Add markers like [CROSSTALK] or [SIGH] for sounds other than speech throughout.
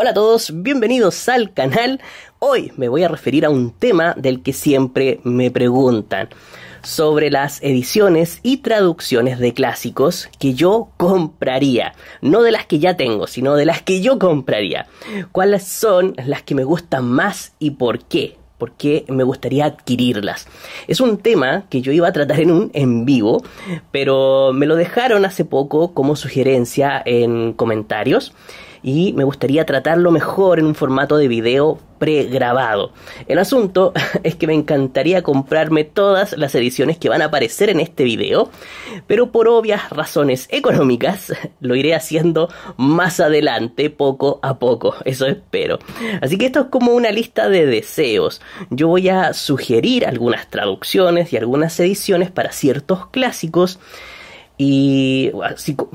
Hola a todos, bienvenidos al canal. Hoy me voy a referir a un tema del que siempre me preguntan sobre las ediciones y traducciones de clásicos que yo compraría. No de las que ya tengo, sino de las que yo compraría. ¿Cuáles son las que me gustan más y por qué? ¿Por qué me gustaría adquirirlas? Es un tema que yo iba a tratar en un en vivo, pero me lo dejaron hace poco como sugerencia en comentarios y me gustaría tratarlo mejor en un formato de video pregrabado. El asunto [LAUGHS] es que me encantaría comprarme todas las ediciones que van a aparecer en este video, pero por obvias razones económicas [LAUGHS] lo iré haciendo más adelante, poco a poco, eso espero. Así que esto es como una lista de deseos. Yo voy a sugerir algunas traducciones y algunas ediciones para ciertos clásicos y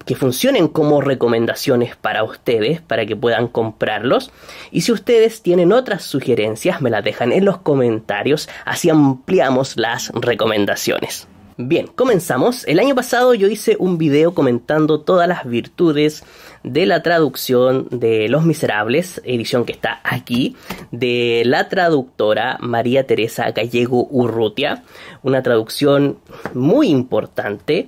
que funcionen como recomendaciones para ustedes para que puedan comprarlos. Y si ustedes tienen otras sugerencias me las dejan en los comentarios. Así ampliamos las recomendaciones. Bien, comenzamos. El año pasado yo hice un video comentando todas las virtudes de la traducción de Los Miserables, edición que está aquí, de la traductora María Teresa Gallego Urrutia, una traducción muy importante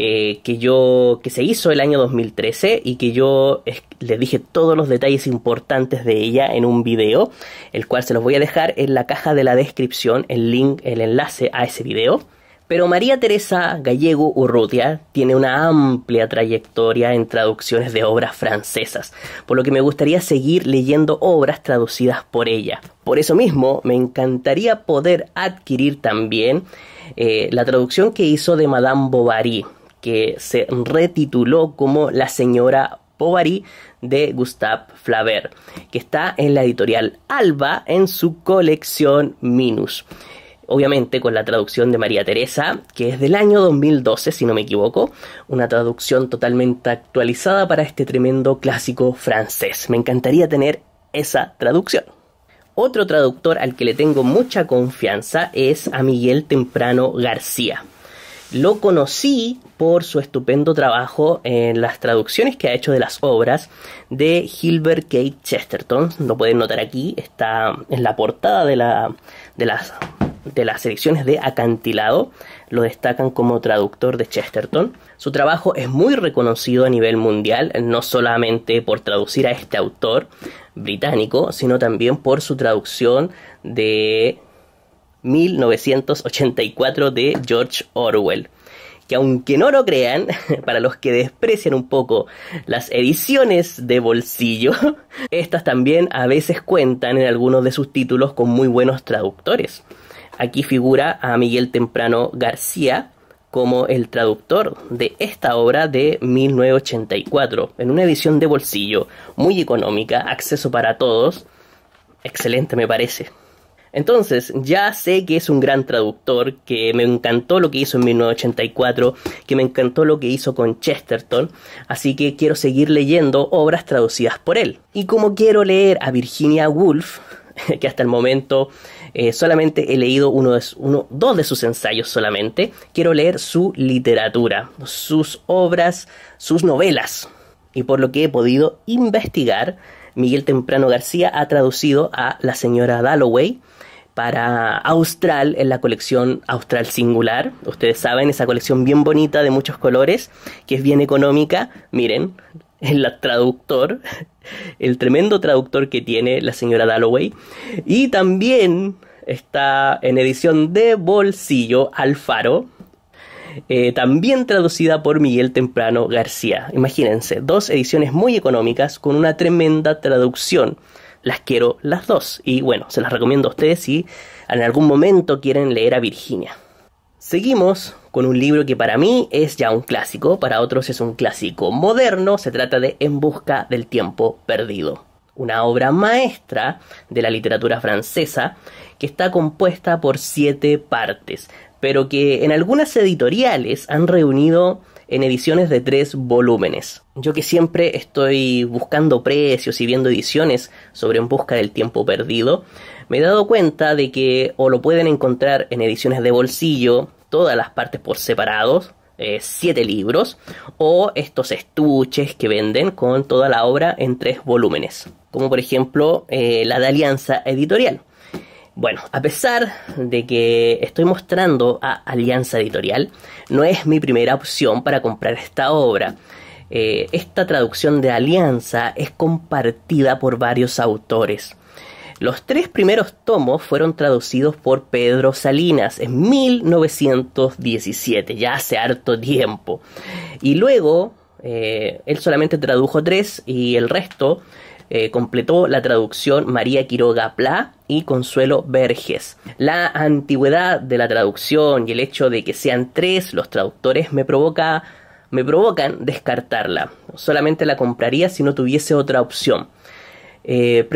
eh, que yo que se hizo el año 2013 y que yo les dije todos los detalles importantes de ella en un video, el cual se los voy a dejar en la caja de la descripción, el link, el enlace a ese video. Pero María Teresa Gallego Urrutia tiene una amplia trayectoria en traducciones de obras francesas, por lo que me gustaría seguir leyendo obras traducidas por ella. Por eso mismo, me encantaría poder adquirir también eh, la traducción que hizo de Madame Bovary, que se retituló como La señora Bovary de Gustave Flaubert, que está en la editorial Alba en su colección Minus. Obviamente con la traducción de María Teresa, que es del año 2012, si no me equivoco, una traducción totalmente actualizada para este tremendo clásico francés. Me encantaría tener esa traducción. Otro traductor al que le tengo mucha confianza es a Miguel Temprano García. Lo conocí por su estupendo trabajo en las traducciones que ha hecho de las obras de Gilbert Kate Chesterton. Lo pueden notar aquí, está en la portada de, la, de, las, de las ediciones de Acantilado. Lo destacan como traductor de Chesterton. Su trabajo es muy reconocido a nivel mundial, no solamente por traducir a este autor británico, sino también por su traducción de 1984 de George Orwell. Que aunque no lo crean, [LAUGHS] para los que desprecian un poco las ediciones de bolsillo, [LAUGHS] estas también a veces cuentan en algunos de sus títulos con muy buenos traductores. Aquí figura a Miguel Temprano García como el traductor de esta obra de 1984, en una edición de bolsillo muy económica, acceso para todos. Excelente me parece. Entonces, ya sé que es un gran traductor, que me encantó lo que hizo en 1984, que me encantó lo que hizo con Chesterton, así que quiero seguir leyendo obras traducidas por él. Y como quiero leer a Virginia Woolf, [LAUGHS] que hasta el momento eh, solamente he leído uno de, uno, dos de sus ensayos solamente, quiero leer su literatura, sus obras, sus novelas. Y por lo que he podido investigar, Miguel Temprano García ha traducido a La señora Dalloway, para Austral en la colección Austral Singular. Ustedes saben, esa colección bien bonita de muchos colores, que es bien económica. Miren, [LAUGHS] el traductor, [LAUGHS] el tremendo traductor que tiene la señora Dalloway. Y también está en edición de bolsillo Alfaro, eh, también traducida por Miguel Temprano García. Imagínense, dos ediciones muy económicas con una tremenda traducción las quiero las dos. Y bueno, se las recomiendo a ustedes si en algún momento quieren leer a Virginia. Seguimos con un libro que para mí es ya un clásico, para otros es un clásico moderno, se trata de En Busca del Tiempo Perdido, una obra maestra de la literatura francesa que está compuesta por siete partes, pero que en algunas editoriales han reunido en ediciones de tres volúmenes. Yo que siempre estoy buscando precios y viendo ediciones sobre En Busca del Tiempo Perdido, me he dado cuenta de que o lo pueden encontrar en ediciones de bolsillo, todas las partes por separados, eh, siete libros, o estos estuches que venden con toda la obra en tres volúmenes, como por ejemplo eh, la de Alianza Editorial. Bueno, a pesar de que estoy mostrando a Alianza Editorial, no es mi primera opción para comprar esta obra. Eh, esta traducción de Alianza es compartida por varios autores. Los tres primeros tomos fueron traducidos por Pedro Salinas en 1917, ya hace harto tiempo. Y luego, eh, él solamente tradujo tres y el resto eh, completó la traducción María Quiroga Pla y Consuelo Verges. La antigüedad de la traducción y el hecho de que sean tres los traductores me provoca me provocan descartarla. Solamente la compraría si no tuviese otra opción. Eh,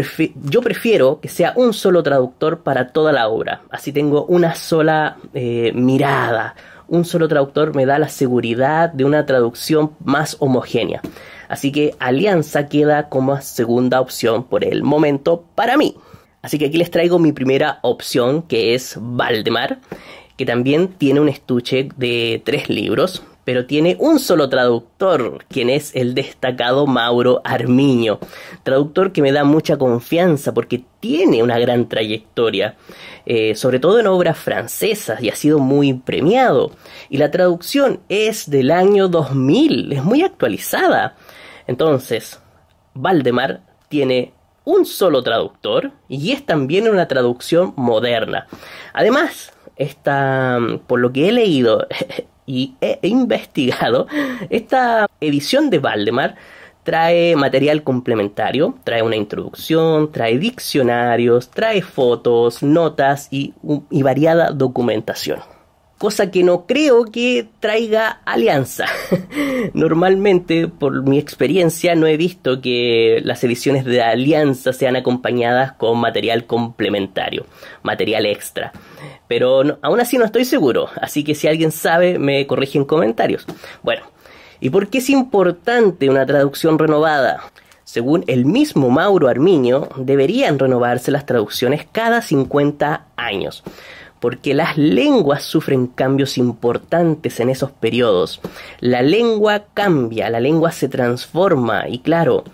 yo prefiero que sea un solo traductor para toda la obra. Así tengo una sola eh, mirada. Un solo traductor me da la seguridad de una traducción más homogénea. Así que Alianza queda como segunda opción por el momento para mí. Así que aquí les traigo mi primera opción que es Valdemar, que también tiene un estuche de tres libros pero tiene un solo traductor, quien es el destacado Mauro Armiño, traductor que me da mucha confianza porque tiene una gran trayectoria, eh, sobre todo en obras francesas y ha sido muy premiado. Y la traducción es del año 2000, es muy actualizada. Entonces, Valdemar tiene un solo traductor y es también una traducción moderna. Además, esta, por lo que he leído, [LAUGHS] y he investigado, esta edición de Valdemar trae material complementario, trae una introducción, trae diccionarios, trae fotos, notas y, y variada documentación cosa que no creo que traiga alianza. [LAUGHS] Normalmente, por mi experiencia, no he visto que las ediciones de alianza sean acompañadas con material complementario, material extra. Pero aún así no estoy seguro, así que si alguien sabe, me corrige en comentarios. Bueno, ¿y por qué es importante una traducción renovada? Según el mismo Mauro Armiño, deberían renovarse las traducciones cada 50 años porque las lenguas sufren cambios importantes en esos periodos. La lengua cambia, la lengua se transforma y claro,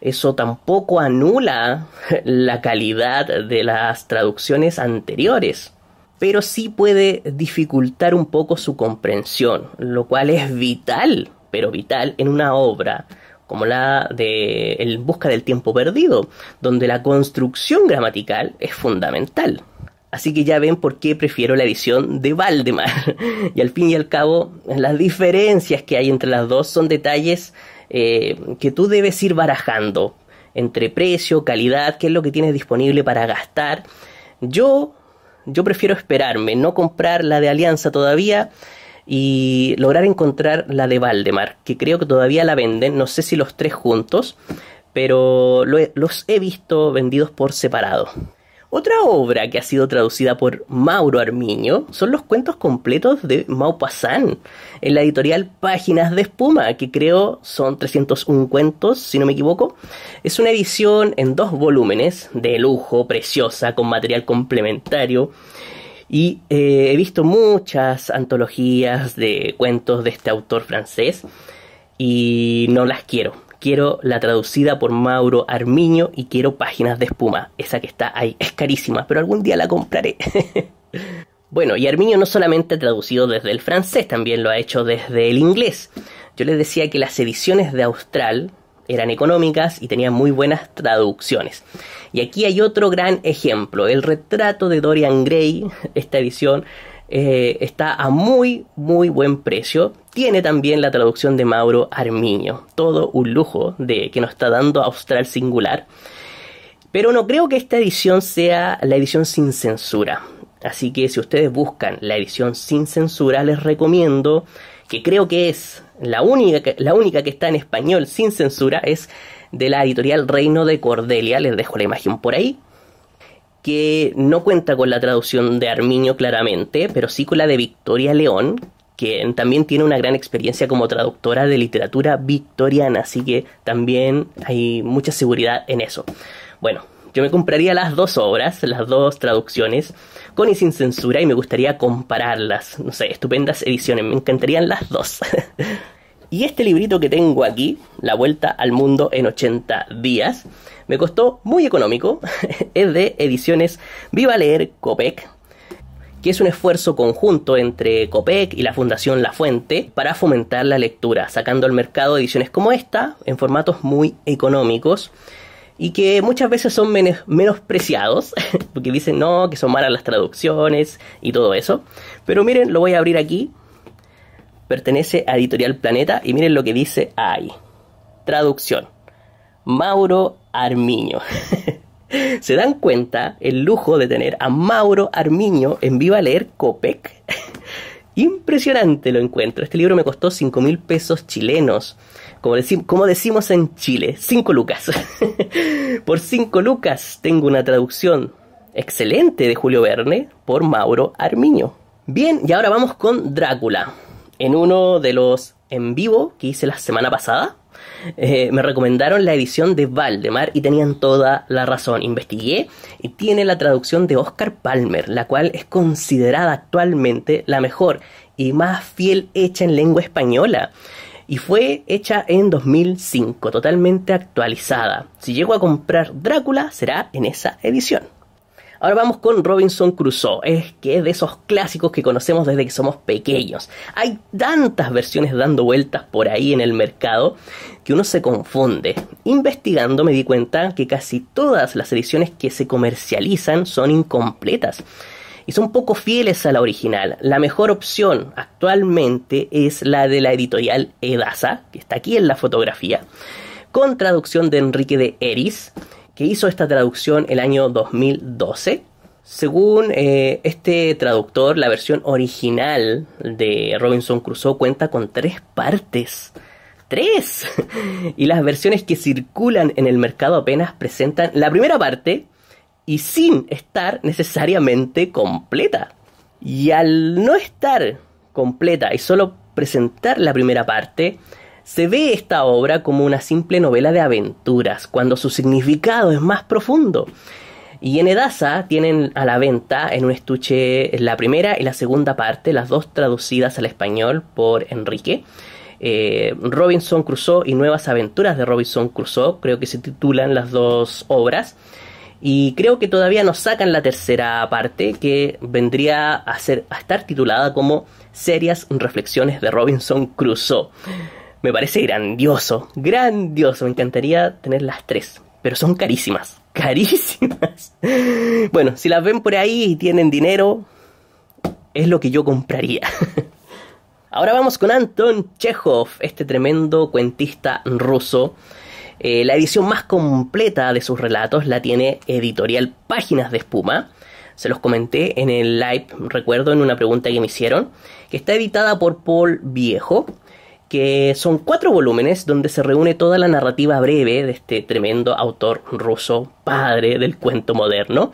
eso tampoco anula [LAUGHS] la calidad de las traducciones anteriores, pero sí puede dificultar un poco su comprensión, lo cual es vital, pero vital en una obra como la de El busca del tiempo perdido, donde la construcción gramatical es fundamental. Así que ya ven por qué prefiero la edición de Valdemar. [LAUGHS] y al fin y al cabo, las diferencias que hay entre las dos son detalles eh, que tú debes ir barajando entre precio, calidad, qué es lo que tienes disponible para gastar. Yo, yo prefiero esperarme, no comprar la de Alianza todavía y lograr encontrar la de Valdemar, que creo que todavía la venden, no sé si los tres juntos, pero los he visto vendidos por separado. Otra obra que ha sido traducida por Mauro Armiño son los cuentos completos de Maupassant en la editorial Páginas de Espuma, que creo son 301 cuentos, si no me equivoco. Es una edición en dos volúmenes, de lujo, preciosa, con material complementario. Y eh, he visto muchas antologías de cuentos de este autor francés y no las quiero quiero la traducida por Mauro Armiño y quiero Páginas de Espuma. Esa que está ahí es carísima, pero algún día la compraré. [LAUGHS] bueno, y Armiño no solamente ha traducido desde el francés, también lo ha hecho desde el inglés. Yo les decía que las ediciones de Austral eran económicas y tenían muy buenas traducciones. Y aquí hay otro gran ejemplo, el retrato de Dorian Gray, esta edición eh, está a muy, muy buen precio. Tiene también la traducción de Mauro Armiño. Todo un lujo de que nos está dando Austral Singular. Pero no creo que esta edición sea la edición sin censura. Así que si ustedes buscan la edición sin censura, les recomiendo que creo que es la única, la única que está en español sin censura, es de la editorial Reino de Cordelia. Les dejo la imagen por ahí que no cuenta con la traducción de Armiño claramente, pero sí con la de Victoria León, que también tiene una gran experiencia como traductora de literatura victoriana, así que también hay mucha seguridad en eso. Bueno, yo me compraría las dos obras, las dos traducciones, con y sin censura, y me gustaría compararlas. No sé, estupendas ediciones, me encantarían las dos. [LAUGHS] y este librito que tengo aquí, La Vuelta al Mundo en 80 días, me costó muy económico. [LAUGHS] es de ediciones Viva Leer Copec que es un esfuerzo conjunto entre COPEC y la Fundación La Fuente para fomentar la lectura, sacando al mercado ediciones como esta en formatos muy económicos y que muchas veces son menospreciados, [LAUGHS] porque dicen no, que son malas las traducciones y todo eso. Pero miren, lo voy a abrir aquí. Pertenece a Editorial Planeta y miren lo que dice ahí. Traducción. Mauro Armiño. [LAUGHS] ¿Se dan cuenta el lujo de tener a Mauro Armiño en Viva Leer Copec? [LAUGHS] Impresionante lo encuentro. Este libro me costó 5 mil pesos chilenos. Como, como, decimos en Chile, 5 lucas. [LAUGHS] por 5 lucas tengo una traducción excelente de Julio Verne por Mauro Armiño. Bien, y ahora vamos con Drácula. En uno de los en vivo que hice la semana pasada, eh, me recomendaron la edición de Valdemar y tenían toda la razón. Investigué y tiene la traducción de Oscar Palmer, la cual es considerada actualmente la mejor y más fiel hecha en lengua española. Y fue hecha en 2005, totalmente actualizada. Si llego a comprar Drácula, será en esa edición. Ahora vamos con Robinson Crusoe, es que es de esos clásicos que conocemos desde que somos pequeños. Hay tantas versiones dando vueltas por ahí en el mercado que uno se confunde. Investigando me di cuenta que casi todas las ediciones que se comercializan son incompletas y son poco fieles a la original. La mejor opción actualmente es la de la editorial Edasa, que está aquí en la fotografía, con traducción de Enrique de Eris que hizo esta traducción el año 2012. Según eh, este traductor, la versión original de Robinson Crusoe cuenta con tres partes. ¡Tres! [LAUGHS] y las versiones que circulan en el mercado apenas presentan la primera parte y sin estar necesariamente completa. Y al no estar completa y solo presentar la primera parte, se ve esta obra como una simple novela de aventuras, cuando su significado es más profundo. Y en Edasa tienen a la venta en un estuche la primera y la segunda parte, las dos traducidas al español por Enrique. Eh, Robinson Crusoe y Nuevas Aventuras de Robinson Crusoe, creo que se titulan las dos obras. Y creo que todavía nos sacan la tercera parte, que vendría a, ser, a estar titulada como Serias Reflexiones de Robinson Crusoe. Me parece grandioso, grandioso. Me encantaría tener las tres, pero son carísimas, [LAUGHS] carísimas. Bueno, si las ven por ahí y tienen dinero, es lo que yo compraría. [LAUGHS] Ahora vamos con Anton Chekhov, este tremendo cuentista ruso. Eh, la edición más completa de sus relatos la tiene editorial Páginas de Espuma. Se los comenté en el live, recuerdo, en una pregunta que me hicieron, que está editada por Paul Viejo que son cuatro volúmenes donde se reúne toda la narrativa breve de este tremendo autor ruso, padre del cuento moderno.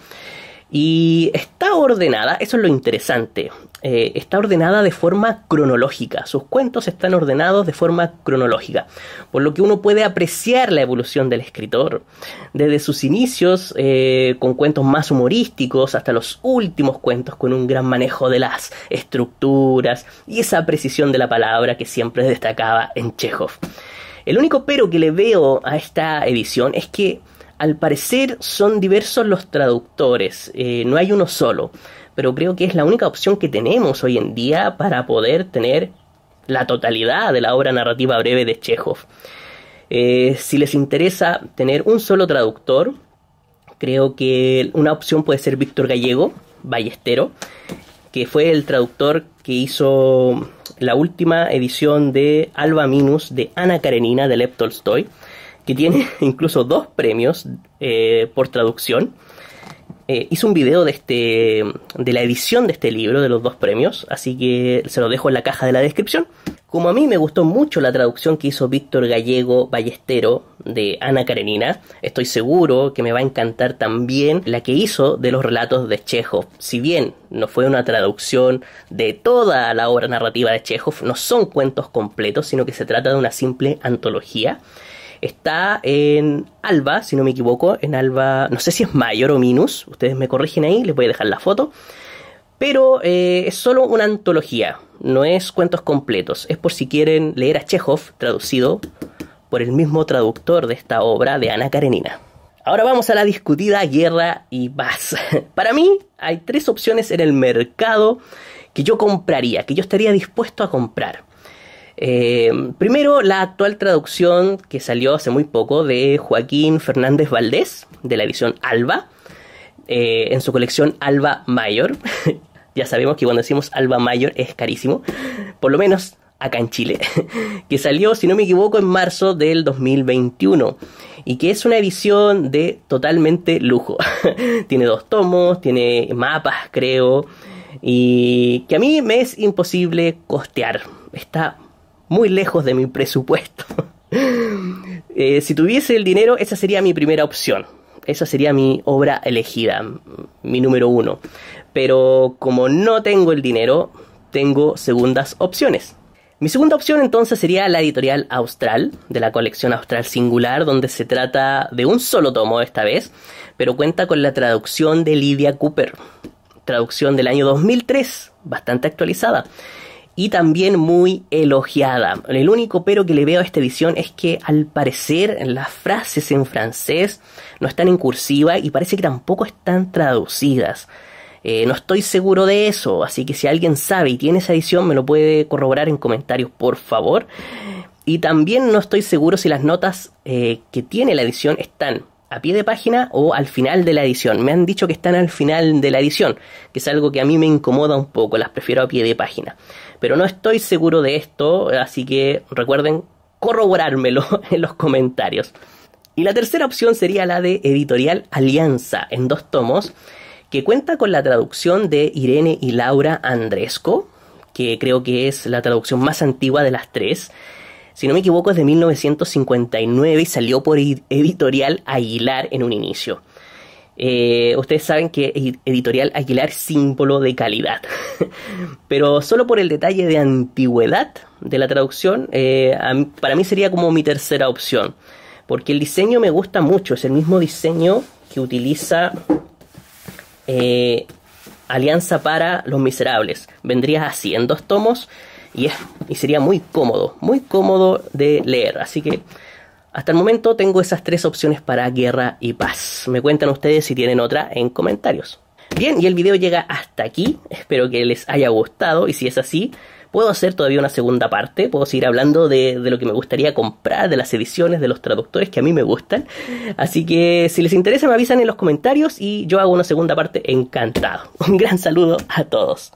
Y está ordenada, eso es lo interesante, eh, está ordenada de forma cronológica, sus cuentos están ordenados de forma cronológica, por lo que uno puede apreciar la evolución del escritor, desde sus inicios eh, con cuentos más humorísticos hasta los últimos cuentos con un gran manejo de las estructuras y esa precisión de la palabra que siempre destacaba en Chekhov. El único pero que le veo a esta edición es que al parecer son diversos los traductores, eh, no hay uno solo, pero creo que es la única opción que tenemos hoy en día para poder tener la totalidad de la obra narrativa breve de Chekhov. Eh, si les interesa tener un solo traductor, creo que una opción puede ser Víctor Gallego, Ballestero, que fue el traductor que hizo la última edición de Alba Minus de Ana Karenina de Lev Tolstoy que tiene [LAUGHS] incluso dos premios eh, por traducción. Eh, hizo un video de, este, de la edición de este libro, de los dos premios, así que se lo dejo en la caja de la descripción. Como a mí me gustó mucho la traducción que hizo Víctor Gallego Ballestero de Ana Karenina, estoy seguro que me va a encantar también la que hizo de los relatos de Chekhov. Si bien no fue una traducción de toda la obra narrativa de Chekhov, no son cuentos completos, sino que se trata de una simple antología. Está en Alba, si no me equivoco, en Alba, no sé si es mayor o minus, ustedes me corrigen ahí, les voy a dejar la foto. Pero eh, es solo una antología, no es cuentos completos, es por si quieren leer a Chekhov, traducido por el mismo traductor de esta obra de Ana Karenina. Ahora vamos a la discutida guerra y paz. [LAUGHS] Para mí hay tres opciones en el mercado que yo compraría, que yo estaría dispuesto a comprar. Eh, primero, la actual traducción que salió hace muy poco de Joaquín Fernández Valdés, de la edición Alba, eh, en su colección Alba Mayor. [LAUGHS] ya sabemos que cuando decimos Alba Mayor es carísimo, por lo menos acá en Chile, [LAUGHS] que salió, si no me equivoco, en marzo del 2021 y que es una edición de totalmente lujo. [LAUGHS] tiene dos tomos, tiene mapas, creo, y que a mí me es imposible costear. Está muy lejos de mi presupuesto. [LAUGHS] Eh, si tuviese el dinero, esa sería mi primera opción. Esa sería mi obra elegida, mi número uno. Pero como no tengo el dinero, tengo segundas opciones. Mi segunda opción entonces sería la editorial Austral, de la colección Austral Singular, donde se trata de un solo tomo esta vez, pero cuenta con la traducción de Lydia Cooper, traducción del año 2003, bastante actualizada y también muy elogiada. El único pero que le veo a esta edición es que al parecer las frases en francés no están en cursiva y parece que tampoco están traducidas. Eh, no estoy seguro de eso, así que si alguien sabe y tiene esa edición me lo puede corroborar en comentarios, por favor. Y también no estoy seguro si las notas eh, que tiene la edición están a pie de página o al final de la edición. Me han dicho que están al final de la edición, que es algo que a mí me incomoda un poco, las prefiero a pie de página. Pero no estoy seguro de esto, así que recuerden corroborármelo [LAUGHS] en los comentarios. Y la tercera opción sería la de Editorial Alianza, en dos tomos, que cuenta con la traducción de Irene y Laura Andresco, que creo que es la traducción más antigua de las tres. Si no me equivoco es de 1959 y salió por Editorial Aguilar en un inicio. Eh, ustedes saben que Editorial Aguilar es símbolo de calidad. [LAUGHS] Pero solo por el detalle de antigüedad de la traducción, eh, para mí sería como mi tercera opción. Porque el diseño me gusta mucho, es el mismo diseño que utiliza eh, Alianza para los Miserables. Vendría así, en dos tomos, y, y sería muy cómodo, muy cómodo de leer. Así que hasta el momento tengo esas tres opciones para guerra y paz. Me cuentan ustedes si tienen otra en comentarios. Bien, y el video llega hasta aquí. Espero que les haya gustado y si es así, Puedo hacer todavía una segunda parte, puedo seguir hablando de, lo que me gustaría comprar, de las ediciones, de los traductores que a mí me gustan. Así que si les interesa me avisan en los comentarios y yo hago una segunda parte encantado. [LAUGHS] Un gran saludo a todos.